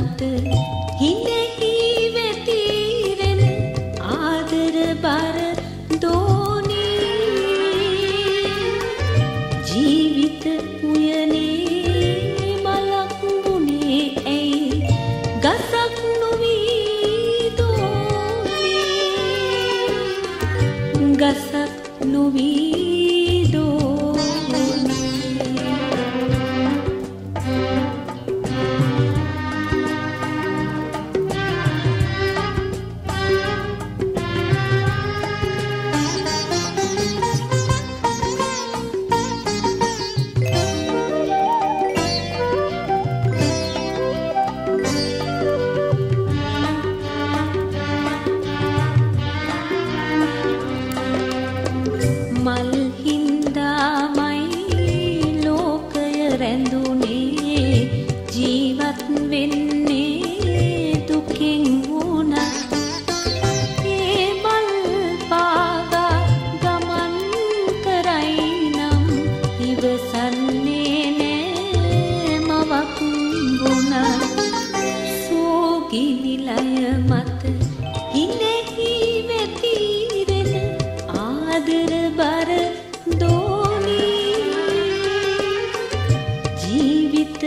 මත හිතෙහි වෙතිරෙන ආදර බර දෝනි. ජීවිත උයනේ මලක් වුණේ ඇයි ගසක් නොවී දෝනි? ගසක් නොවී నీ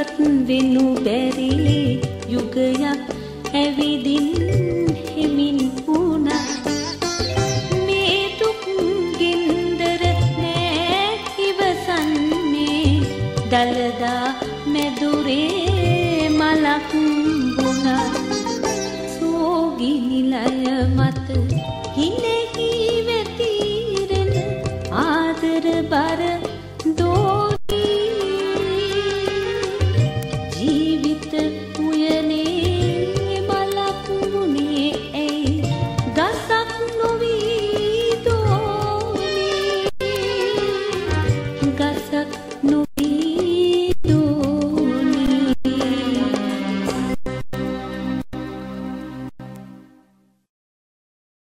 වත් වෙනු බැරි යුගයක් ඇවිදින් හෙමින් වුණා. මේ දුක් ගින්දර නෑ ඉවසන්නේ. දලදා මැදුරේ මලක්